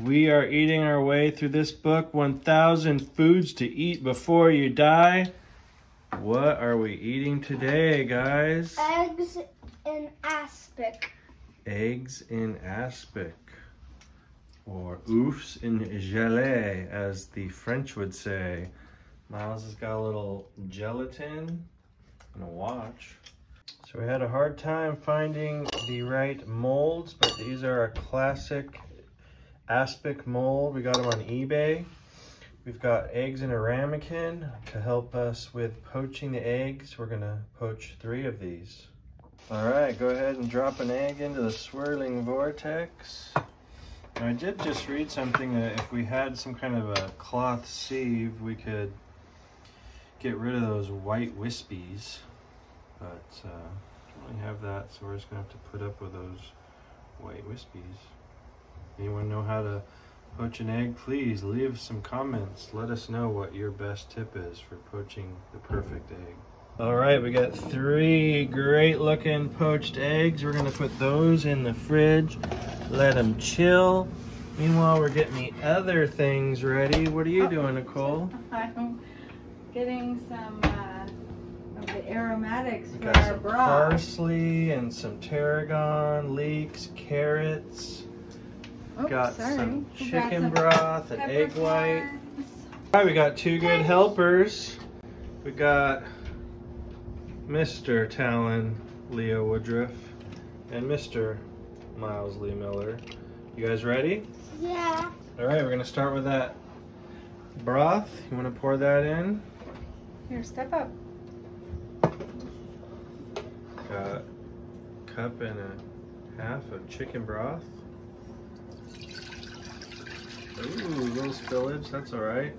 We are eating our way through this book 1000 Foods to Eat Before You Die. What are we eating today, guys? Eggs in aspic. Eggs in aspic. Or oeufs in gelée, as the French would say. Miles has got a little gelatin and a watch. So we had a hard time finding the right molds, but these are a classic aspic mold. We got them on eBay. We've got eggs in a ramekin to help us with poaching the eggs. We're gonna poach three of these. All right, go ahead and drop an egg into the swirling vortex. Now, I did just read something that if we had some kind of a cloth sieve, we could get rid of those white wispies but uh, don't really have that, so we're just gonna have to put up with those white wispies. Anyone know how to poach an egg? Please leave some comments. Let us know what your best tip is for poaching the perfect egg. All right, we got three great looking poached eggs. We're gonna put those in the fridge, let them chill. Meanwhile, we're getting the other things ready. What are you doing, Nicole? I'm getting some uh, of the aromatics We for got our some broth. parsley and some tarragon, leeks, carrots. Oops, got sorry. some We got chicken some broth and egg white. All right, we got two good helpers. We got Mr. Talon Leo Woodruff and Mr. Miles Lee Miller. You guys ready? Yeah. All right, we're gonna start with that broth. You wanna pour that in? Here, step up. Got a cup and a half of chicken broth. Ooh, a little spillage, that's all right.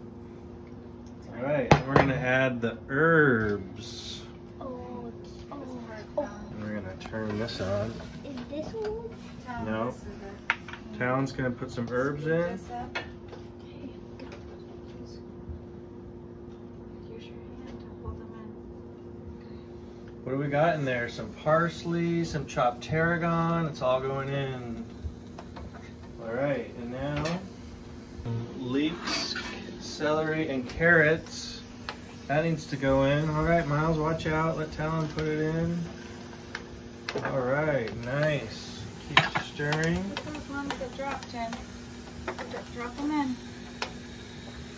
All right, and we're gonna add the herbs. Oh, it's, oh, Oh. And we're gonna turn this on. is this one? No. This is it. Talon's gonna put some herbs in. Use your hand to hold them in. What do we got in there? Some parsley, some chopped tarragon. It's all going in. All right, and now leeks, celery, and carrots. That needs to go in. All right, Miles, watch out. Let Talon put it in. All right, nice. Keep stirring. Put those ones that dropped, Jen. Drop- Drop them in.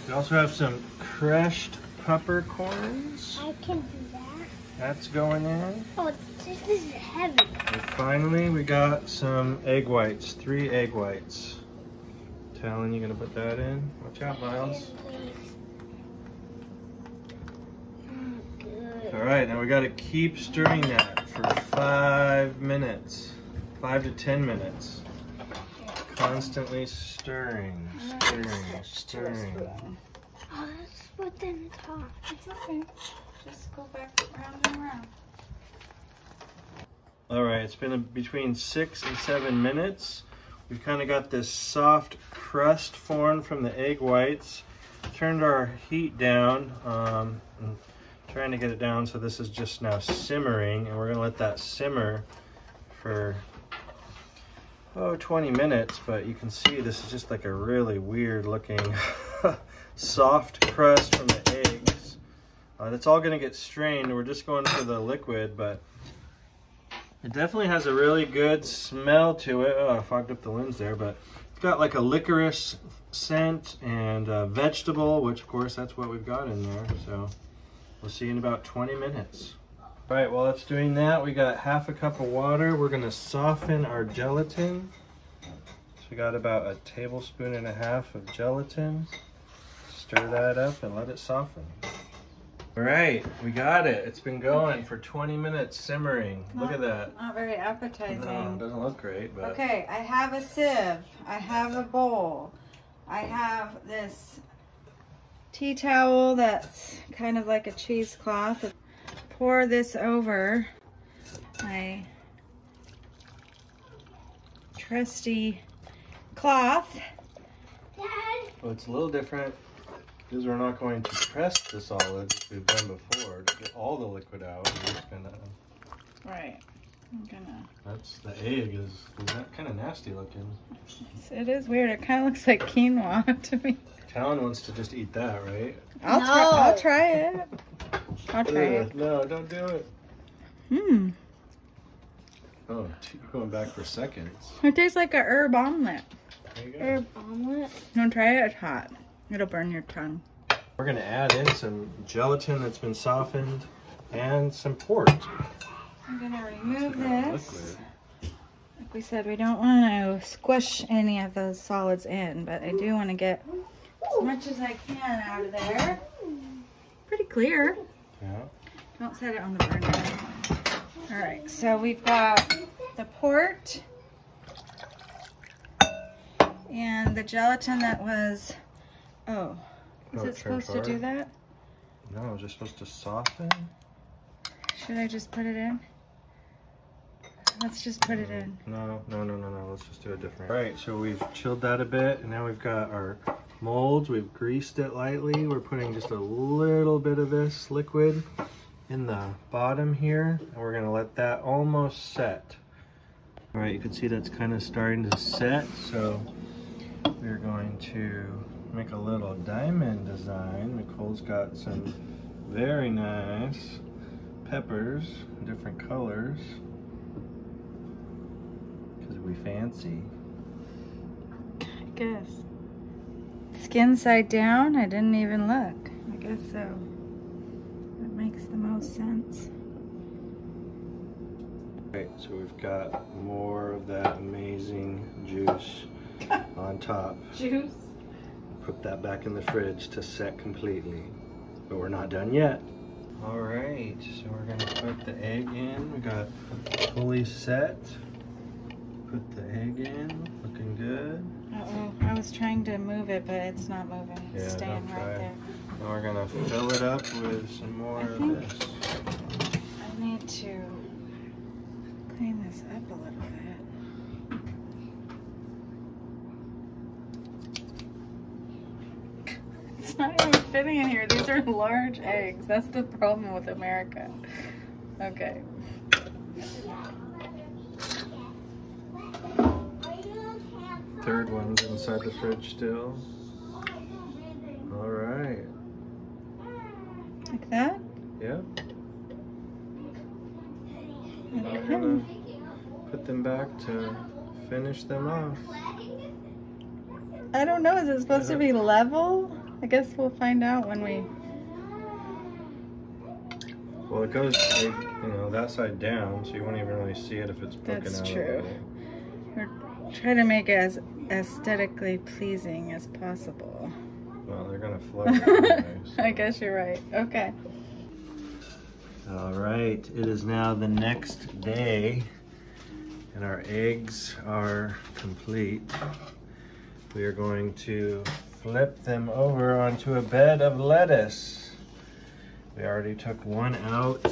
We also have some crushed peppercorns. I can do that. That's going in. Oh, it's just, this is heavy. And finally, we got some egg whites, three egg whites. Talon, you gonna put that in? Watch out, Miles. All right, now we gotta keep stirring that for five minutes, five to 10 minutes. Constantly stirring, stirring, stirring. Oh, that's what's in the top. It's okay. Just go back round and round. All right, it's been a, between six and seven minutes. We've kind of got this soft crust formed from the egg whites. Turned our heat down, um, trying to get it down so this is just now simmering, and we're gonna let that simmer for oh 20 minutes. But you can see this is just like a really weird looking soft crust from the eggs. Uh, that's all gonna get strained. We're just going for the liquid, but it definitely has a really good smell to it. Oh, I fogged up the lens there, but it's got like a licorice scent and vegetable, which of course that's what we've got in there. So we'll see in about 20 minutes. All right, while it's doing that, we got half a cup of water. We're gonna soften our gelatin. So we got about a tablespoon and a half of gelatin. Stir that up and let it soften. All right, we got it. It's been going for 20 minutes simmering. Look at that. Not very appetizing. No, it doesn't look great, but Okay, I have a sieve. I have a bowl. I have this tea towel that's kind of like a cheesecloth. Pour this over my trusty cloth. Dad, well, it's a little different because we're not going to press the solids as we've done before to get all the liquid out. We're just gonna Right. I'm gonna. That's the egg is, is that kind of nasty looking. it's- It is weird. It kind of looks like quinoa to me. Talon wants to just eat that, right? I'll try. I'll try it. I'll try it. No, don't do it. Hmm. Oh, t- you're going back for seconds. It tastes like a herb omelet. There you go. Herb omelet. Don't try it. It's hot. It'll burn your tongue. We're gonna add in some gelatin that's been softened and some port. I'm gonna remove this. Like we said, we don't want to squish any of those solids in, but I do want to get as much as I can out of there. Pretty clear. Yeah. Don't set it on the burner. All right, so we've got the port and the gelatin that was. Oh, is Oh, it supposed to do that? No, it's just supposed to soften. Should I just put it in? Let's just put it in. No, no, no, no, no. Let's just do it different. All right, so we've chilled that a bit, and now we've got our molds. We've greased it lightly. We're putting just a little bit of this liquid in the bottom here, and we're gonna let that almost set. All right, you can see that's kind of starting to set, so we're going to make a little diamond design. Nicole's got some very nice peppers, different colors. Because we fancy. I guess. Skin side down? I didn't even look. I guess so. That makes the most sense. Right, so we've got more of that amazing juice on top. Juice. Put that back in the fridge to set completely. But we're not done yet. All right, so we're gonna put the egg in. We got fully set. Put the egg in, looking good. Uh-oh. I was trying to move it, but it's not moving. It's Yeah, staying right there. Now we're gonna fill it up with some more I of think- this. I need to clean this up a little bit. It's not even fitting in here. These are large eggs. That's the problem with America. Okay. Third one's inside the fridge still. All right. Like that? Yeah. Now we're Okay. gonna put them back to finish them off. I don't know. Is it supposed to be level? I guess we'll find out when we. Well, it goes, like, you know, that side down, so you won't even really see it if it's poking That's out. a true. We're trying to make it as aesthetically pleasing as possible. Well, they're gonna float. anyway, so. I guess you're right. Okay. All right, it is now the next day, and our eggs are complete. We are going to flip them over onto a bed of lettuce. We already took one out.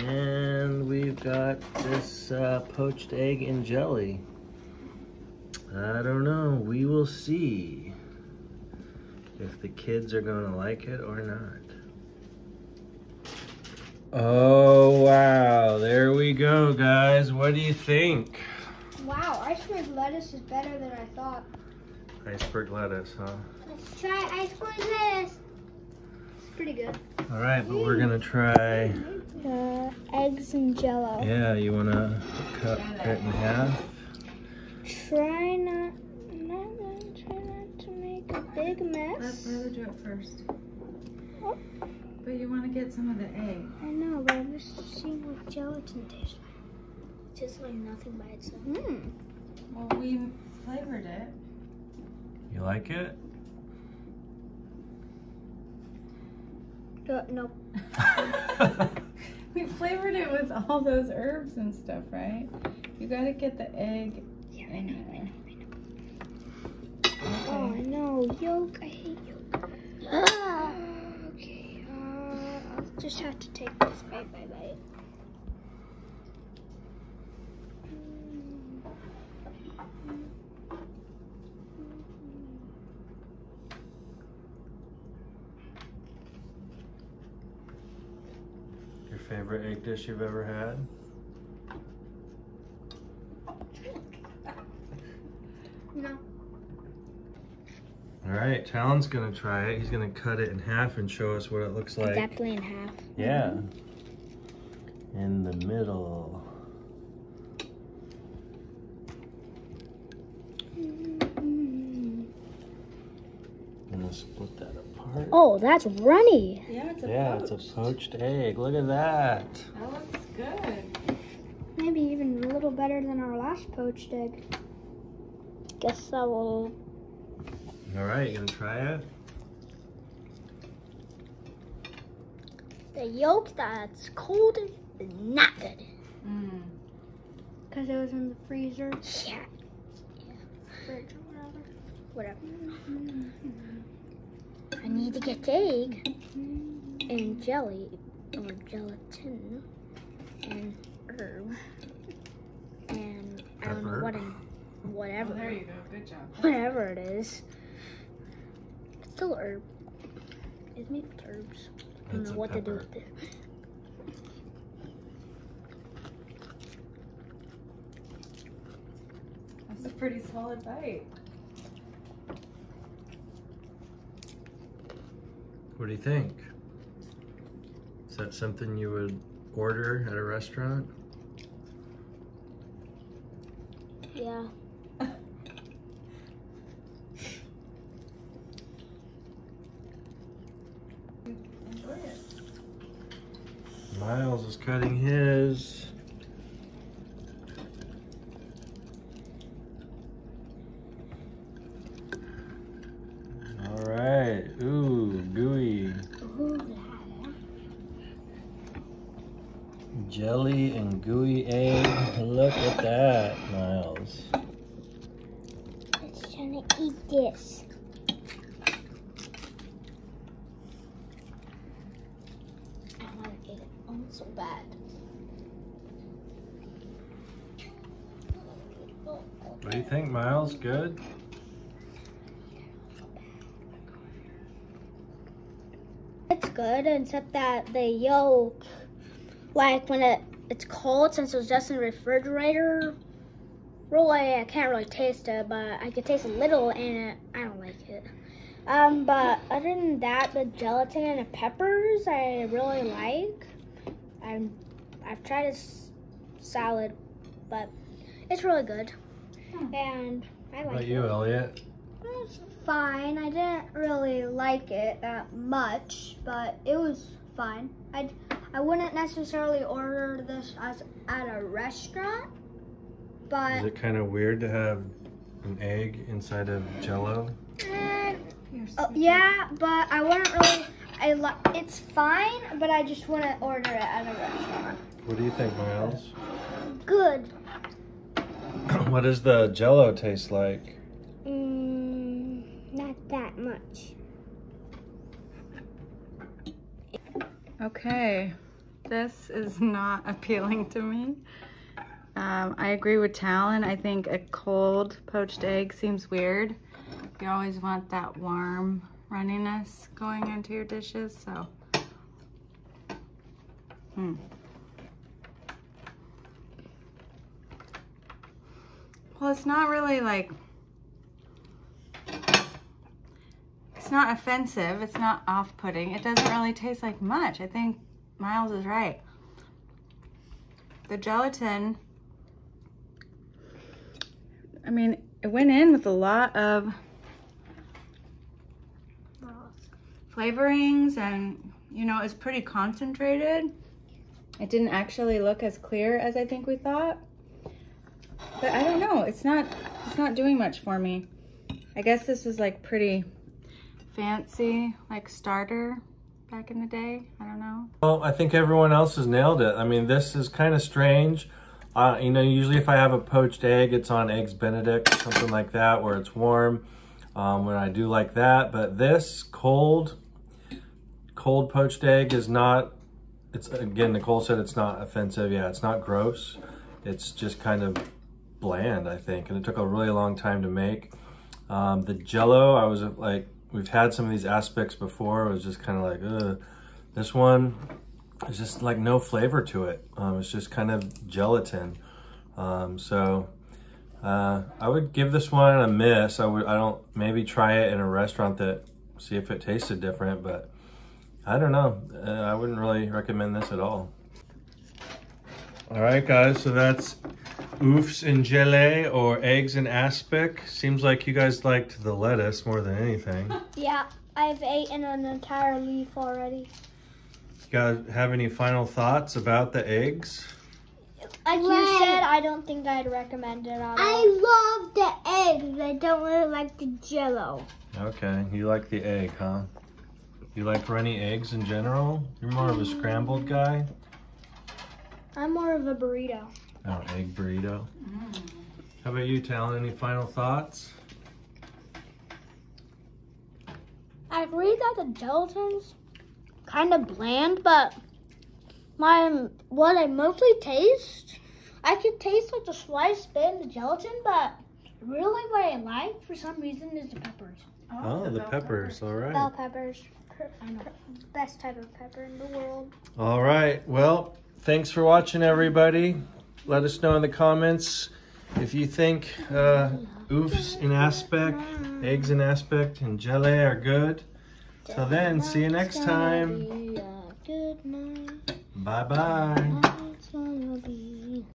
And we've got this uh, poached egg and jelly. I don't know. We will see if the kids are going to like it or not. Oh, wow. There we go, guys. What do you think? Wow, iceberg lettuce is better than I thought. Iceberg lettuce, huh? Let's try iceberg lettuce. It's pretty good. All right, but we're going to try. Uh, eggs and jello. Yeah, you want to cut it in half? Try not, not, try not to make a big mess. Let mess. brother do it first. Oh. But you want to get some of the egg. I know, but I'm just seeing what gelatin tastes like. Just like nothing by itself. Mmm. Well, we flavored it. You like it? Uh, nope. we flavored it with all those herbs and stuff, right? You gotta get the egg. Yeah, I know, I Oh, I know. Yolk. I hate yolk. Ah. Okay. Uh, I'll just have to take this bite by bite. Your favorite egg dish you've ever had? No. All right, Talon's gonna try it. He's gonna cut it in half and show us what it looks like. Exactly in half. Yeah. In the middle. i'm Gonna split that apart. Oh, that's runny. Yeah, it's a yeah, poach. it's a poached egg. Look at that. That looks good. Maybe even a little better than our last poached egg. Guess I will. All right, you gonna try it? The yolk that's cold is not good. Mm. Because it was in the freezer. Yeah. yeah. Fridge or whatever. Whatever. I need to get egg and jelly or gelatin and herb and I don't know what in Oh, whatever there you go. Good job. whatever it is. It's still herb. It's made with herbs. I don't It's know a what to do with it. That's a pretty solid bite. What do you think? Is that something you would order at a restaurant? Yeah. Enjoy it. Miles is cutting his. All right. Ooh, gooey. Jelly and gooey egg. Look at that, Miles. It's trying to eat this. I want to eat it. It's so bad. What do you think, Miles? Good? It's good, except that the yolk, like when it it's cold, since it was just in the refrigerator. Really, I can't really taste it, but I can taste a little, and it, I don't like it. Um, but other than that, the gelatin and the peppers, I really like. I'm, I've tried this salad, but it's really good, and I like about it. you, Elliot? It was fine. I didn't really like it that much, but it was fine. I I wouldn't necessarily order this as at a restaurant, but... Is it kind of weird to have an egg inside of Jello? eh, oh, yeah, but I wouldn't really. I like it's fine, but I just wouldn't order it at a restaurant. What do you think, Miles? Good. what does the Jello taste like? Mm, not that much. Okay, this is not appealing to me. Um, I agree with Talon. I think a cold poached egg seems weird. You always want that warm runniness going into your dishes, so. Hmm. Well, it's not really like, it's not offensive. It's not off-putting. It doesn't really taste like much. I think Miles is right. The gelatin, I mean, it went in with a lot of flavorings and, you know, it's pretty concentrated. It didn't actually look as clear as I think we thought. But I don't know, it's not, it's not doing much for me. I guess this was like pretty fancy, like starter back in the day. I don't know. Well, I think everyone else has nailed it. I mean, this is kind of strange. Uh, you know, usually if I have a poached egg, it's on Eggs Benedict, something like that, where it's warm. Um, when I do like that, but this cold, cold poached egg is not. It's again, Nicole said it's not offensive. Yeah, it's not gross. It's just kind of bland, I think, and it took a really long time to make. Um, the Jello, I was like, we've had some of these aspics before. It was just kind of like, ugh. This one, is just like no flavor to it. Um, it's just kind of gelatin. Um, so uh, I would give this one a miss. I would I don't maybe try it in a restaurant that see if it tasted different, but I don't know. Uh, I wouldn't really recommend this at all. All right, guys. So that's oeufs in gelée or eggs in aspic. Seems like you guys liked the lettuce more than anything. Yeah, I've eaten an entire leaf already. You guys have any final thoughts about the eggs? Like you said, I don't think I'd recommend it at all. I love the eggs. I don't really like the jello. Okay, you like the egg, huh? You like runny eggs in general? You're more of a mm. scrambled guy? I'm more of a burrito. Oh, egg burrito. How about you, Talon? Any final thoughts? I agree that the gelatin's kind of bland, but my what I mostly taste, I could taste like the sliced bit and the gelatin, but really what I like for some reason is the peppers. Oh, the bell peppers, all right. Bell peppers, I know, best type of pepper in the world. All right, well, thanks for watching, everybody. Let us know in the comments if you think uh, oeufs in aspic, eggs in aspic, and gelée are good. Till then, see you next time. Be